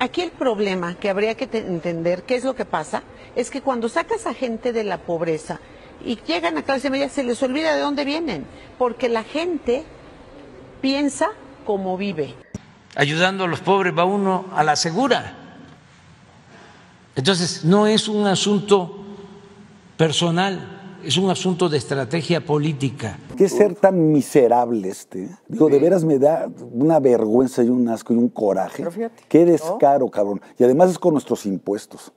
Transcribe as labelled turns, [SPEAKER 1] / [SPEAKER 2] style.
[SPEAKER 1] Aquí el problema que habría que entender, qué es lo que pasa, es que cuando sacas a gente de la pobreza y llegan a clase media se les olvida de dónde vienen, porque la gente piensa como vive.
[SPEAKER 2] Ayudando a los pobres va uno a la segura. Entonces, no es un asunto personal es un asunto de estrategia política.
[SPEAKER 3] ¿Qué ser tan miserable este? Digo, de veras me da una vergüenza y un asco y un coraje. Qué descaro, cabrón. Y además es con nuestros impuestos.